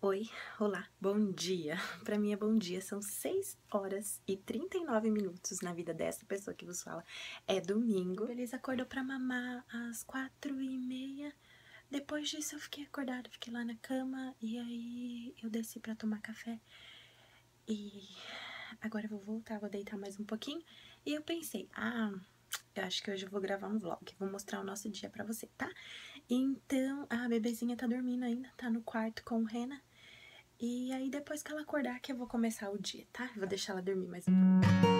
Oi, olá, bom dia. Pra mim é bom dia, são 6 horas e 39 minutos na vida dessa pessoa que vos fala. É domingo. Eles acordou pra mamar às 4 e meia. Depois disso eu fiquei acordada, fiquei lá na cama e aí eu desci pra tomar café. E agora eu vou voltar, vou deitar mais um pouquinho. E eu pensei, ah, eu acho que hoje eu vou gravar um vlog, vou mostrar o nosso dia pra você, tá? Então, a bebezinha tá dormindo ainda, tá no quarto com o Rena. E aí depois que ela acordar que eu vou começar o dia, tá? Vou deixar ela dormir mais um pouco.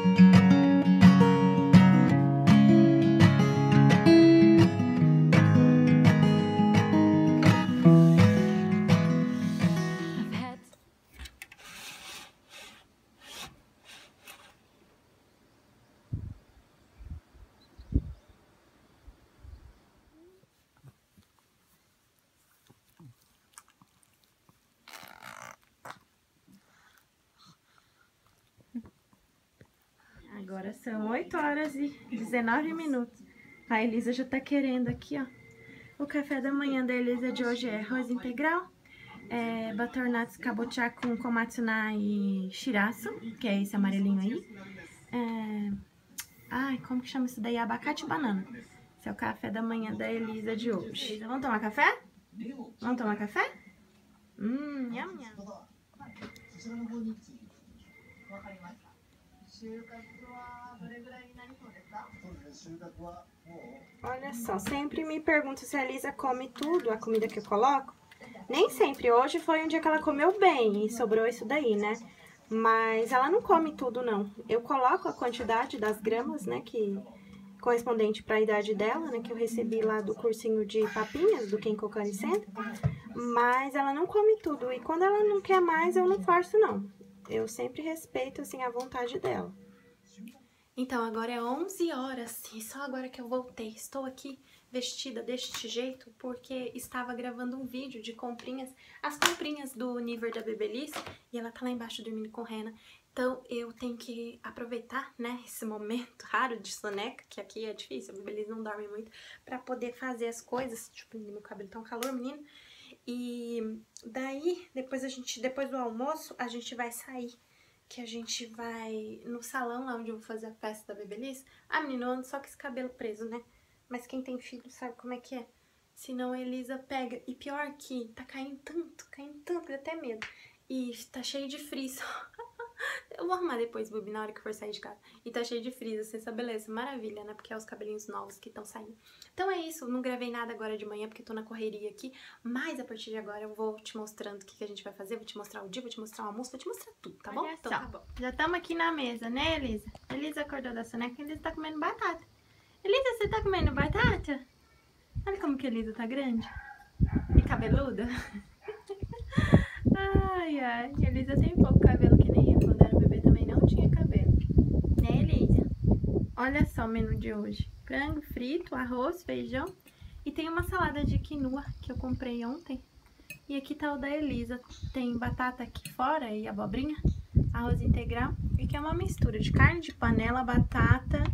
São 8 horas e 19 minutos. A Elisa já tá querendo aqui, ó. O café da manhã da Elisa de hoje é arroz integral, é, butternut kabocha com komatsuna e shirasu, que é esse amarelinho aí. É, ai, como que chama isso daí? Abacate e banana. Esse é o café da manhã da Elisa de hoje. Vamos tomar café? Vamos tomar café? Hum, nham, nham. Olha só, sempre me pergunto se a Elisa come tudo, a comida que eu coloco. Nem sempre. Hoje foi um dia que ela comeu bem e sobrou isso daí, né? Mas ela não come tudo, não. Eu coloco a quantidade das gramas, né, que correspondente para a idade dela, né, que eu recebi lá do cursinho de papinhas do Kenkokani Center. Mas ela não come tudo e quando ela não quer mais, eu não forço, não. Eu sempre respeito, assim, a vontade dela. Então, agora é 11 horas e só agora que eu voltei. Estou aqui vestida deste jeito porque estava gravando um vídeo de comprinhas, as comprinhas do Niver da Bebelice e ela tá lá embaixo dormindo com Rena. Então, eu tenho que aproveitar, né, esse momento raro de soneca, que aqui é difícil, a Bebelice não dorme muito, pra poder fazer as coisas. Tipo, meu cabelo tá um calor, menino. E daí, depois a gente, depois do almoço, a gente vai sair que a gente vai no salão lá onde eu vou fazer a festa da Bebelice. Ah, menino, só com esse cabelo preso, né? Mas quem tem filho sabe como é que é. Senão a Elisa pega. E pior que tá caindo tanto, caindo tanto, dá até medo. E tá cheio de frizz. eu vou arrumar depois, Bubi, na hora que for sair de casa. E tá cheio de frizz, assim, essa beleza. Maravilha, né? Porque é os cabelinhos novos que estão saindo. Então é isso, não gravei nada agora de manhã porque tô na correria aqui. Mas a partir de agora eu vou te mostrando o que, que a gente vai fazer. Vou te mostrar o dia, vou te mostrar o almoço, vou te mostrar tudo, tá bom? Olha Então, só. tá bom. Já estamos aqui na mesa, né, Elisa? Elisa acordou da soneca e Elisa tá comendo batata. Elisa, você tá comendo batata? Olha como que a Elisa tá grande. E cabeluda. ai, ai. A Elisa tem pouco cabelo que nem eu. Quando era bebê também não tinha cabelo. Né, Elisa? Olha só o menu de hoje. Frango frito, arroz, feijão. E tem uma salada de quinoa que eu comprei ontem. E aqui tá o da Elisa. Tem batata aqui fora e abobrinha, arroz integral. E que é uma mistura de carne de panela, batata,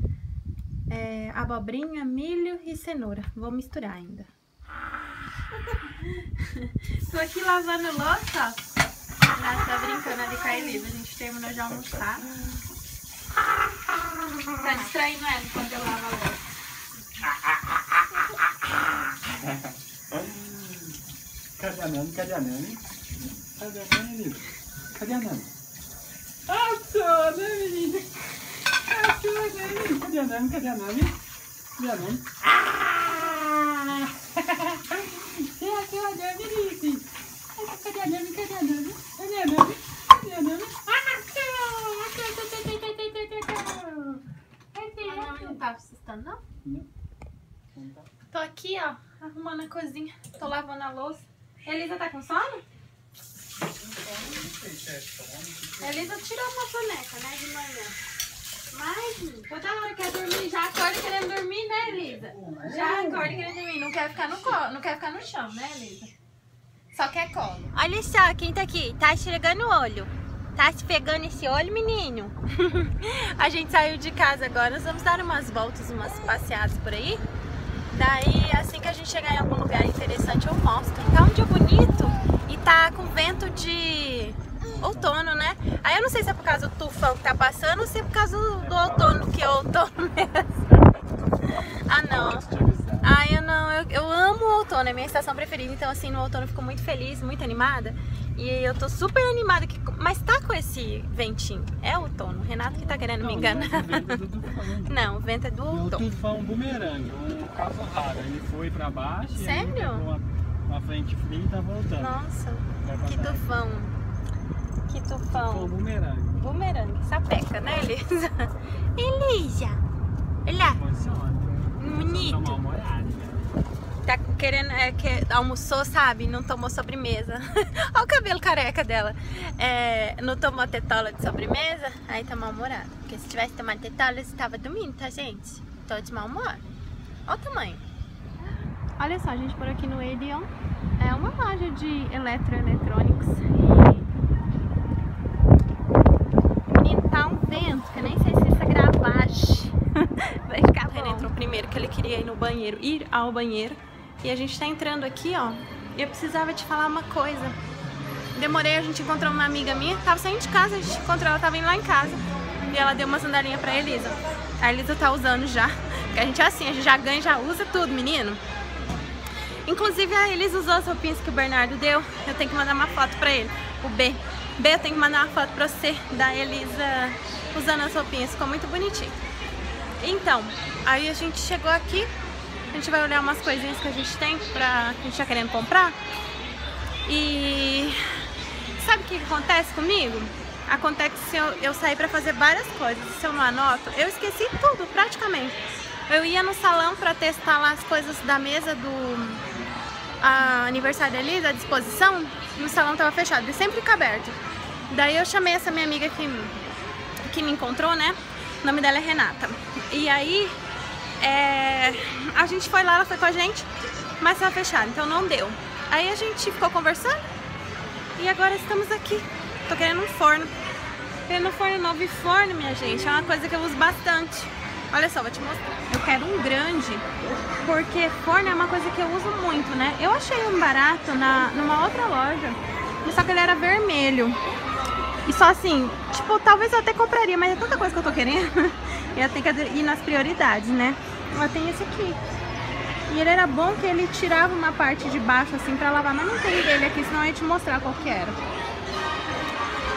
é, abobrinha, milho e cenoura. Vou misturar ainda. Tô aqui lavando louça, ó. Ela tá brincando ali com a Elisa. A gente terminou de almoçar. Tá distraindo ela enquanto eu lavo a louça. Cadê a Nani? Cadê a Nani? Cadê a Nani, menino? Cadê a Nani? Achou, né, menina? Achou, né, menino? Cadê a Nani? Cadê a Nani? Cadê a Nani? Ah! Achou a Nani? Cadê a Nani? Cadê a Nani? Cadê a Nani? Cadê a Nani? Achou! Achou, achou, achou, achou, achou, achou. Cadê? Ah, não, não tá assustando, não? Não. Não tá. Tô aqui, ó, arrumando a cozinha. Tô lavando a louça. Elisa tá com sono? Elisa tirou uma soneca, né, de manhã. Mas, toda hora quer dormir, já acorda querendo dormir, né, Elisa? Já acorda querendo dormir, não quer ficar no colo, não quer ficar no chão, né, Elisa? Só quer colo. Olha só quem tá aqui, tá esfregando o olho. Tá se pegando esse olho, menino? A gente saiu de casa agora, nós vamos dar umas voltas, umas passeadas por aí. Daí, assim que a gente chegar em algum lugar interessante, eu mostro. Tá um dia bonito e tá com vento de outono, né? Aí eu não sei se é por causa do tufão que tá passando ou se é por causa do, outono, que é outono mesmo. ah, não. Ai, eu não, eu, eu amo o outono, é minha estação preferida, então assim, no outono eu fico muito feliz, muito animada. E eu tô super animada, que, mas tá com esse ventinho. É outono, o Renato que tá querendo me enganar. Não, o vento é do O outono. tufão bumerangue, um caso raro. Ele foi pra baixo Sério? pegou uma, uma frente fria e tá voltando. Nossa, que trás. tufão. Que Tufão tufão. bumerangue. Bumerangue, sapeca, né, Elisa? Elisa! Olha lá, Funciona. bonito. Tá querendo, é, que almoçou, sabe? Não tomou sobremesa. Olha o cabelo careca dela. É, não tomou tetola de sobremesa, aí tá mal-humorada. Porque se tivesse tomado tetola, você tava dormindo, tá, gente? Tô de mau humor. Olha o tamanho. Olha só, gente, por aqui no Edion. É uma loja de eletroeletrônicos. E... Menino, tá um vento, que eu nem sei se essa gravagem vai ficar bom. Ele entrou primeiro que ele queria ir no banheiro, ir ao banheiro. E a gente tá entrando aqui, ó. Eu precisava te falar uma coisa. Demorei, a gente encontrou uma amiga minha, tava saindo de casa, a gente encontrou ela, tava indo lá em casa. E ela deu uma sandalinha pra Elisa. A Elisa tá usando já. Porque a gente é assim, a gente já ganha, já usa tudo, menino. Inclusive a Elisa usou as roupinhas que o Bernardo deu. Eu tenho que mandar uma foto pra ele. O B. B, eu tenho que mandar uma foto pra você da Elisa usando as roupinhas. Ficou muito bonitinho. Então, aí a gente chegou aqui. A gente vai olhar umas coisinhas que a gente tem pra. que a gente tá querendo comprar. E sabe o que que acontece comigo? Acontece se eu, eu sair pra fazer várias coisas. Se eu não anoto, eu esqueci tudo, praticamente. Eu ia no salão pra testar lá as coisas da mesa do aniversário da Elisa, a disposição. No salão tava fechado, ele sempre fica aberto. Daí eu chamei essa minha amiga que, que me encontrou, né? O nome dela é Renata. E aí é, a gente foi lá, ela foi com a gente, mas tava fechado, então não deu. Aí a gente ficou conversando e agora estamos aqui. Tô querendo um forno. Querendo um forno novo e forno, minha gente, é uma coisa que eu uso bastante. Olha só, vou te mostrar. Eu quero um grande, porque forno é uma coisa que eu uso muito, né? Eu achei um barato na, numa outra loja, só que ele era vermelho. E só assim, tipo, talvez eu até compraria, mas é tanta coisa que eu tô querendo. eu tenho que ir nas prioridades, né? Mas tem esse aqui. E ele era bom que ele tirava uma parte de baixo assim pra lavar, mas não tem dele aqui, senão eu ia te mostrar qual que era.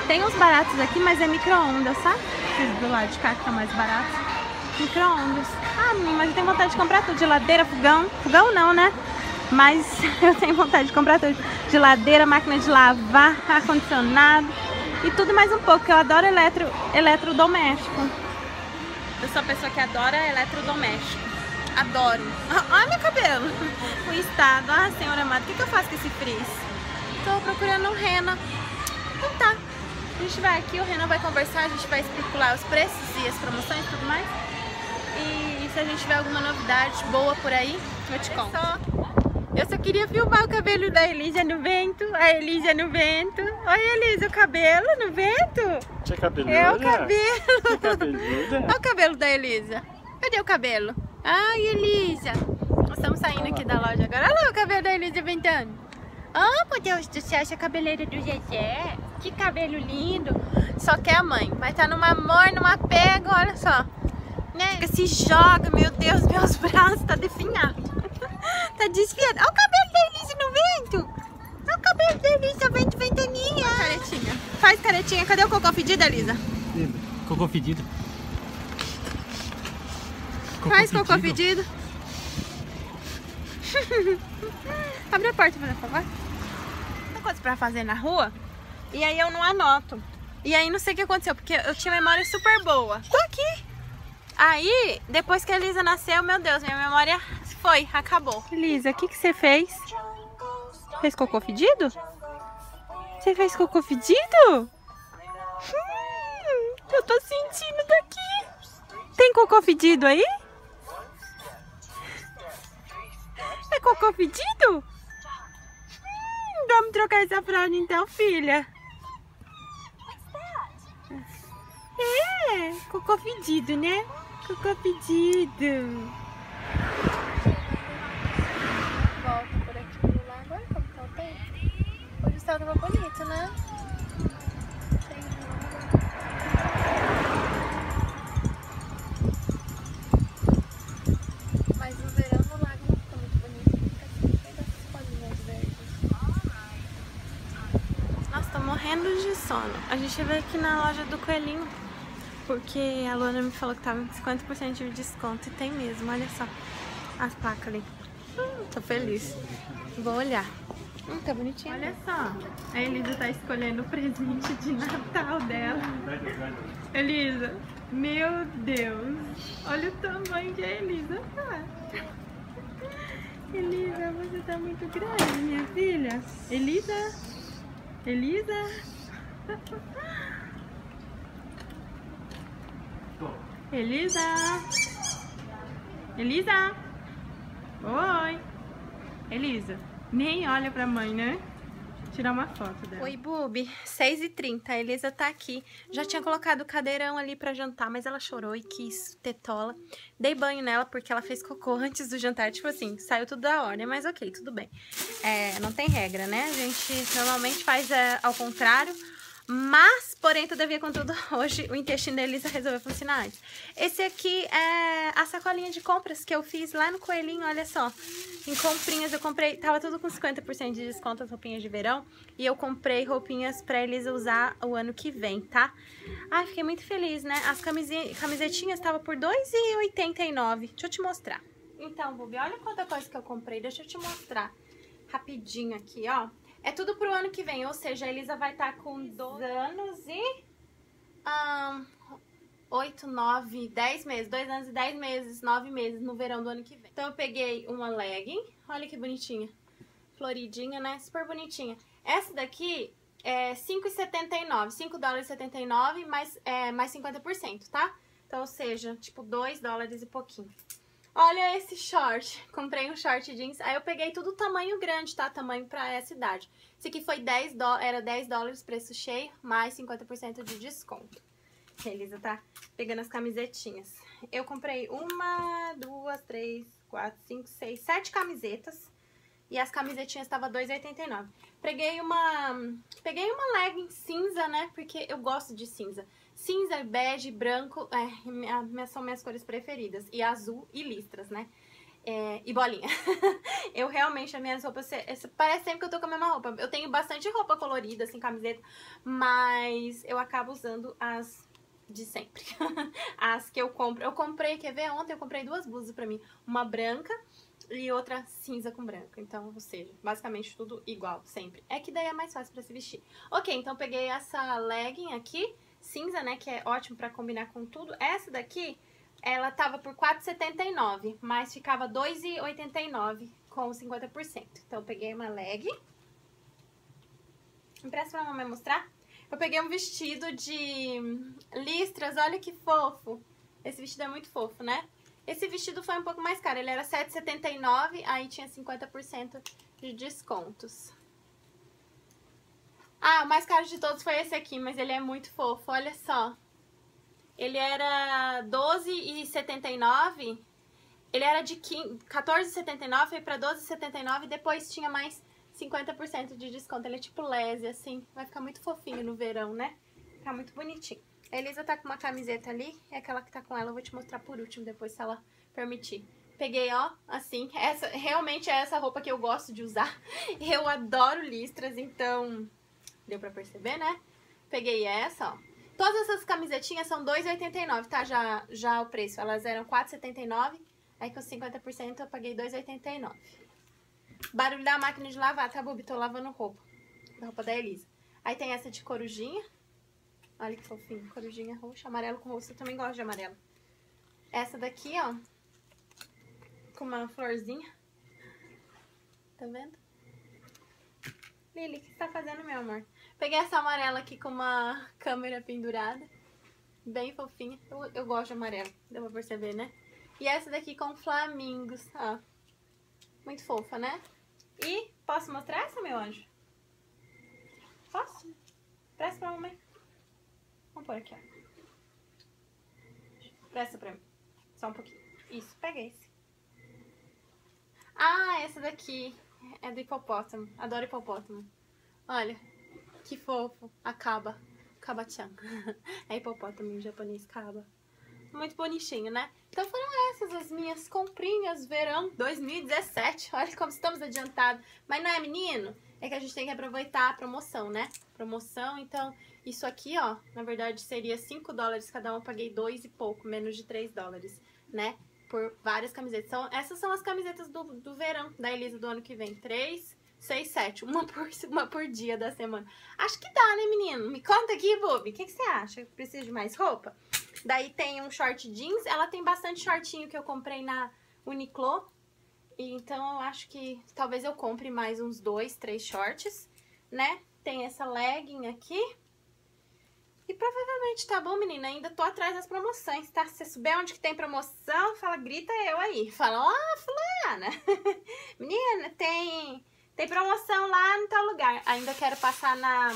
Tem uns baratos aqui, mas é micro-ondas, sabe? Esses do lado de cá que tá mais barato. Micro-ondas. Ah, mas eu tenho vontade de comprar tudo. Geladeira, fogão. Fogão não, né? Mas eu tenho vontade de comprar tudo. Geladeira, máquina de lavar, ar-condicionado e tudo mais um pouco. Eu adoro eletro, eletrodoméstico. Eu sou a pessoa que adora eletrodoméstico. Adoro. Olha meu cabelo. O estado. Ah, senhora amada, o que, que eu faço com esse frizz? Tô procurando um rena. Então tá. A gente vai aqui, o Renan vai conversar, a gente vai especular os preços e as promoções e tudo mais. E se a gente tiver alguma novidade boa por aí, eu te conto. Eu só queria filmar o cabelo da Elisa no vento. A Elisa no vento. Olha, Elisa, o cabelo no vento. Tinha cabeluda? É o cabelo. Cabeluda? Olha o cabelo da Elisa. Cadê o cabelo? Ai, Elisa. Nós estamos saindo aqui da loja agora. Olha lá o cabelo da Elisa ventando. Ah, meu Deus do céu, essa cabeleira do Zezé. Que cabelo lindo. Só que é a mãe. Mas tá numa amor, numa pega, olha só. Né? Fica, se joga, meu Deus, meus braços tá definhado. tá desfiado. Olha o cabelo da Elisa no vento. Olha o cabelo da Elisa, vento, ventaninha. Caretinha. Faz caretinha. Cadê o cocô fedido, Elisa? Cocô fedido. Faz cocô pedido. Abre a porta, por favor. Tem coisa pra fazer na rua e aí eu não anoto. E aí não sei o que aconteceu, porque eu tinha memória super boa. Tô aqui. Aí, depois que a Elisa nasceu, meu Deus, minha memória foi, acabou. Elisa, o que, que você fez? Fez cocô fedido? Você fez cocô fedido? Hum, eu tô sentindo daqui. Tem cocô fedido aí? É cocô fedido? Hum, vamos trocar essa fralda então, filha. É, cocô fedido, né? Cocô fedido. Volta por aqui do lado. Olha como tá o tempo. Hoje o pastel tava bonito, né? Mas o verão no lago não fica muito bonito. Fica assim, cheio dessas folhinhas verdes. Nossa, tô morrendo de A gente veio aqui na loja do Coelhinho. Porque a Luana me falou que tava com 50% de desconto. E tem mesmo, olha só. As placas ali. Hum, tô feliz. Vou olhar. Hum, tá bonitinho. Olha só, a Elisa tá escolhendo o presente de Natal dela. Elisa, meu Deus, olha o tamanho que a Elisa tá. Elisa, você tá muito grande, minha filha. Elisa, Elisa. Elisa, Elisa. Oi, Elisa. Nem olha pra mãe, né? Tirar uma foto dela. Oi, Bubi. 6h30. A Elisa tá aqui. Já tinha colocado o cadeirão ali pra jantar, mas ela chorou e quis ter tola. Dei banho nela porque ela fez cocô antes do jantar. Tipo assim, saiu tudo da ordem, mas ok, tudo bem. É, não tem regra, né? A gente normalmente faz é, ao contrário. Mas, porém, todavia, contudo, hoje o intestino da Elisa resolveu funcionar. Esse aqui é a sacolinha de compras que eu fiz lá no Coelhinho, olha só. Em comprinhas eu comprei, tava tudo com 50% de desconto as roupinhas de verão. E eu comprei roupinhas pra Elisa usar o ano que vem, tá? Ai, fiquei muito feliz, né? As camisetinhas estavam por R$2,89. Deixa eu te mostrar. Então, Bubi, olha quanta coisa que eu comprei. Deixa eu te mostrar rapidinho aqui, ó. É tudo pro ano que vem, ou seja, a Elisa vai estar tá com 12 anos e... Um, 8, 9, 10 meses. 2 anos e 10 meses, 9 meses no verão do ano que vem. Então eu peguei uma legging, olha que bonitinha. Floridinha, né? Super bonitinha. Essa daqui é 5,79. 5 dólares e 79 mais, é, mais 50%, tá? Então, ou seja, tipo 2 dólares e pouquinho. Olha esse short. Comprei um short jeans. Aí eu peguei tudo tamanho grande, tá? Tamanho pra essa idade. Esse aqui foi 10 do... era 10 dólares, preço cheio, mais 50% de desconto. Elisa tá pegando as camisetinhas. Eu comprei uma, duas, três, quatro, cinco, seis, sete camisetas. E as camisetinhas estavam R$2,89. Peguei uma... Peguei uma legging cinza, né? Porque eu gosto de cinza. Cinza, bege, branco, é, são minhas cores preferidas. E azul e listras, né? É, e bolinha. eu realmente, as minhas roupas, parece sempre que eu tô com a mesma roupa. Eu tenho bastante roupa colorida, assim, camiseta, mas eu acabo usando as de sempre. as que eu compro. Eu comprei, quer ver? Ontem eu comprei duas blusas pra mim. Uma branca e outra cinza com branco. Então, ou seja, basicamente tudo igual, sempre. É que daí é mais fácil pra se vestir. Ok, então peguei essa legging aqui cinza, né, que é ótimo pra combinar com tudo. Essa daqui, ela tava por R$4,79, mas ficava R$2,89 com 50%. Então, eu peguei uma leg. Empresta pra mamãe mostrar? Eu peguei um vestido de listras, olha que fofo. Esse vestido é muito fofo, né? Esse vestido foi um pouco mais caro, ele era R$7,79, aí tinha 50% de descontos. Ah, o mais caro de todos foi esse aqui, mas ele é muito fofo, olha só. Ele era R$12,79. Ele era de R$14,79, foi pra R$12,79 e depois tinha mais 50% de desconto. Ele é tipo lese, assim. Vai ficar muito fofinho no verão, né? Ficar muito bonitinho. A Elisa tá com uma camiseta ali, é aquela que tá com ela. Eu vou te mostrar por último, depois, se ela permitir. Peguei, ó, assim. Essa, realmente é essa roupa que eu gosto de usar. Eu adoro listras, então Deu pra perceber, né? Peguei essa, ó. Todas essas camisetinhas são R$2,89, tá? Já, já o preço. Elas eram R$4,79. Aí com 50% eu paguei R$2,89. Barulho da máquina de lavar, tá, Bubi? Tô lavando roupa. Da roupa da Elisa. Aí tem essa de corujinha. Olha que fofinho. Corujinha roxa, amarelo com roxo. Eu também gosto de amarelo. Essa daqui, ó. Com uma florzinha. Tá vendo? Lili, o que você tá fazendo, meu amor? Peguei essa amarela aqui com uma câmera pendurada. Bem fofinha. Eu, eu gosto de amarelo, deu pra perceber, né? E essa daqui com flamingos, ó. Muito fofa, né? E posso mostrar essa, meu anjo? Posso? Presta pra mamãe. Vamos pôr aqui, ó. Presta pra mim. Só um pouquinho. Isso, pega esse. Ah, essa daqui é do hipopótamo. Adoro hipopótamo. Olha, que fofo. Acaba. Kaba-chan. É hipopótamo em japonês, Kaba. Muito bonitinho, né? Então foram essas as minhas comprinhas verão 2017. Olha como estamos adiantados. Mas não é, menino? É que a gente tem que aproveitar a promoção, né? Promoção, então, isso aqui, ó, na verdade seria 5 dólares cada um. Eu paguei 2 e pouco, menos de 3 dólares, né? Por várias camisetas. Então, essas são as camisetas do, do verão da Elisa do ano que vem. 3, 6, 7. Uma por, uma por dia da semana. Acho que dá, né, menino? Me conta aqui, Bobi. O que, que você acha? Precisa de mais roupa? Daí tem um short jeans. Ela tem bastante shortinho que eu comprei na Uniqlo. Então eu acho que talvez eu compre mais uns dois, três shorts, né? Tem essa legging aqui. E provavelmente tá bom, menina. Ainda tô atrás das promoções, tá? Se você souber onde que tem promoção, fala, grita eu aí. Fala, ó, oh, fulana. menina, tem, tem promoção lá no tal lugar. Ainda quero passar na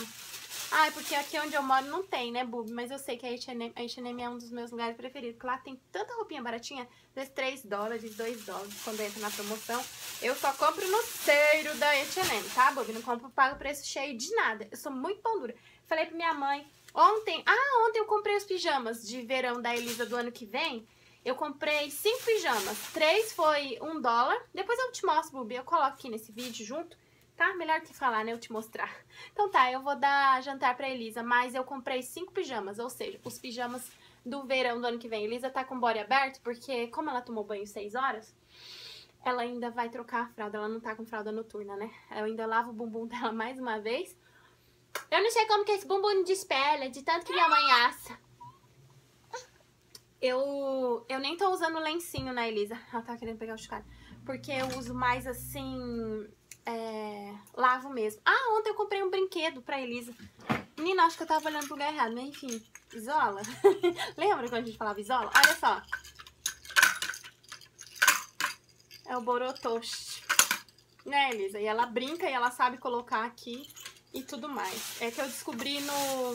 é porque aqui onde eu moro não tem, né, Bub? Mas eu sei que a H&M, a é um dos meus lugares preferidos. Porque lá tem tanta roupinha baratinha, às 3 dólares, 2 dólares, quando entra na promoção. Eu só compro no ceiro da H&M, tá, Bub? Não compro, pago preço cheio de nada. Eu sou muito pão dura. Falei pra minha mãe, ontem... Ah, ontem eu comprei os pijamas de verão da Elisa do ano que vem. Eu comprei cinco pijamas. Três foi um dólar. Depois eu te mostro, Bubi. Eu coloco aqui nesse vídeo junto tá? Melhor que falar, né? Eu te mostrar. Então tá, eu vou dar jantar pra Elisa, mas eu comprei cinco pijamas, ou seja, os pijamas do verão do ano que vem. Elisa tá com o body aberto, porque como ela tomou banho seis horas, ela ainda vai trocar a fralda. Ela não tá com fralda noturna, né? Eu ainda lavo o bumbum dela mais uma vez. Eu não sei como que esse bumbum despelha, de tanto que minha mãe assa. Eu, eu nem tô usando lencinho na Elisa. Ela tá querendo pegar o chocalho. Porque eu uso mais assim é, lavo mesmo. Ah, ontem eu comprei um brinquedo pra Elisa. Menina, acho que eu tava olhando pro lugar errado, mas enfim. Isola? Lembra quando a gente falava isola? Olha só. É o Borotoast. Né, Elisa? E ela brinca e ela sabe colocar aqui e tudo mais. É que eu descobri no,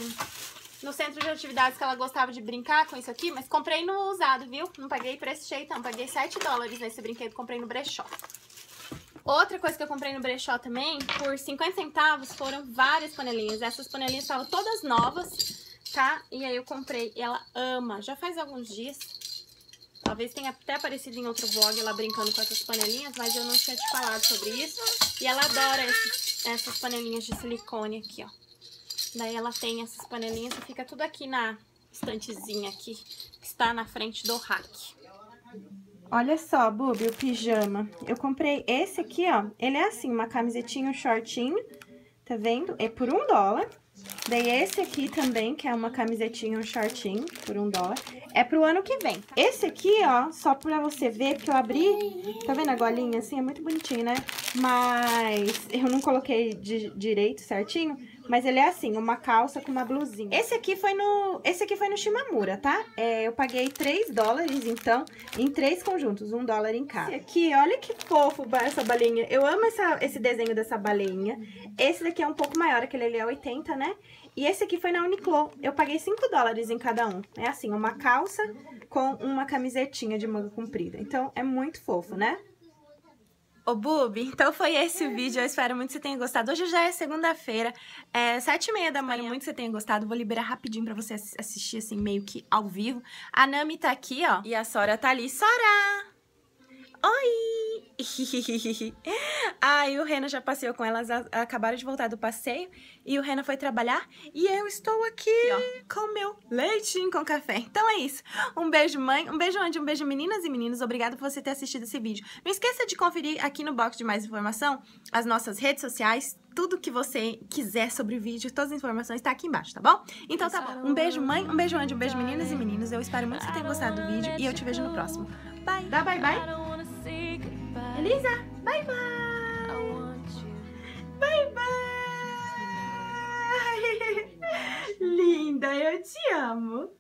no centro de atividades que ela gostava de brincar com isso aqui, mas comprei no usado, viu? Não paguei preço cheio, não. Paguei 7 dólares nesse brinquedo, comprei no brechó. Outra coisa que eu comprei no brechó também, por 50 centavos, foram várias panelinhas. Essas panelinhas estavam todas novas, tá? E aí eu comprei. Ela ama. Já faz alguns dias. Talvez tenha até aparecido em outro vlog ela brincando com essas panelinhas, mas eu não tinha te falado sobre isso. E ela adora esses, essas panelinhas de silicone aqui, ó. Daí ela tem essas panelinhas e fica tudo aqui na estantezinha aqui, que está na frente do rack. Olha só, Bubi, o pijama. Eu comprei esse aqui, ó. Ele é assim, uma camisetinha, um shortinho. Tá vendo? É por um dólar. Daí esse aqui também, que é uma camisetinha, um shortinho, por um dólar. É pro ano que vem. Esse aqui, ó, só pra você ver, porque eu abri... Tá vendo a golinha assim? É muito bonitinho, né? Mas eu não coloquei de, direito, certinho. Mas ele é assim, uma calça com uma blusinha. Esse aqui foi no, esse aqui foi no Shimamura, tá? É, eu paguei 3 dólares, então, em três conjuntos, um dólar em cada. Esse aqui, olha que fofo essa balinha. Eu amo essa, esse desenho dessa balinha. Esse daqui é um pouco maior, aquele ali é 80, né? E esse aqui foi na Uniqlo. Eu paguei 5 dólares em cada um. É assim, uma calça com uma camisetinha de manga comprida. Então, é muito fofo, né? Ô, Bubi, então foi esse o vídeo. Eu espero muito que você tenha gostado. Hoje já é segunda-feira, é sete e meia da manhã. Espero muito que você tenha gostado. Vou liberar rapidinho pra você assistir, assim, meio que ao vivo. A Nami tá aqui, ó, e a Sora tá ali. Sora! Oi! ah, e o Rena já passeou com elas, acabaram de voltar do passeio e o Rena foi trabalhar e eu estou aqui ó, com meu leitinho com café. Então é isso. Um beijo, mãe. Um beijo, Andy. Um beijo, meninas e meninos. Obrigada por você ter assistido esse vídeo. Não esqueça de conferir aqui no box de mais informação as nossas redes sociais, tudo que você quiser sobre o vídeo, todas as informações tá aqui embaixo, tá bom? Então tá bom. Um beijo, mãe. Um beijo, Andy. Um beijo, meninas e meninos. Eu espero muito que você tenha gostado do vídeo e eu te vejo no próximo. Bye. Dá bye bye. Elisa, bye bye. Bye bye. Linda, eu te amo.